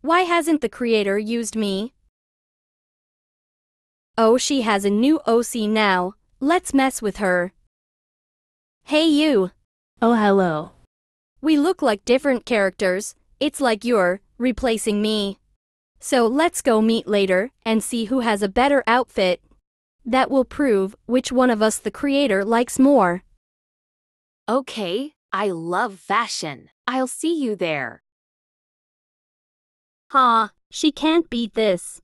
Why hasn't the creator used me? Oh, she has a new OC now. Let's mess with her. Hey, you. Oh, hello. We look like different characters. It's like you're replacing me. So let's go meet later and see who has a better outfit. That will prove which one of us the creator likes more. Okay, I love fashion. I'll see you there. Huh, she can't beat this.